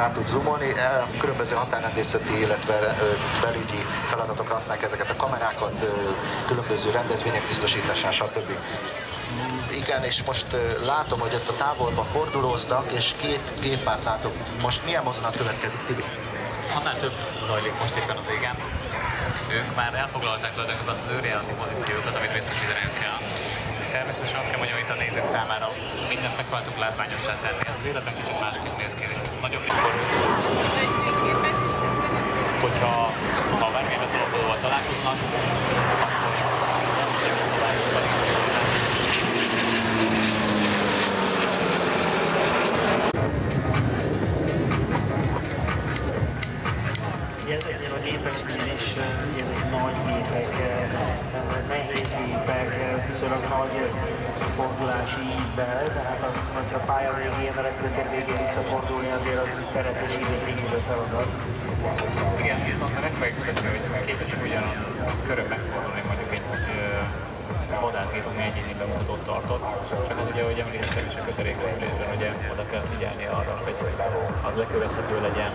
rá tud zoomolni. E, Különböző határrendészeti, illetve ö, belügyi feladatokra használják ezeket a kamerákat, ö, különböző rendezvények biztosításán, stb. Mm, Igen, és most látom, hogy ott a távolban fordulóztak, és két géppárt látok. Most milyen mozdulat következik, Tibi? Annál több zajlik most éppen az égen. Ők már elfoglalták tulajdonképpen az őrjelenti pozíciókat, amit biztosítaniuk kell. Természetesen azt kell mondjam, hogy itt a nézők számára mindent megpróbáltuk látványossá tenni. Ez az életben kicsit másképp néz ki. Nagyobb hogyha ha bármilyen alapolóval találkoznak, akkor Ugye ezeknél a gépeknél is ezek nagy gépek, nehéz gépek, viszonylag nagy fordulási ívvel, tehát az, pálya végén, a repülőtér végén visszafordulni azért az teret és időt igénylő feladat. Igen, viszont a megfelelő hogy képesek ugyan a körön megfordulni, mondjuk egy vadászgép, ami egy évben mutatót tartott. Csak az ugye, hogy említettem is a kötelékes részben, ugye oda kell figyelni arra, hogy az lekövethető legyen.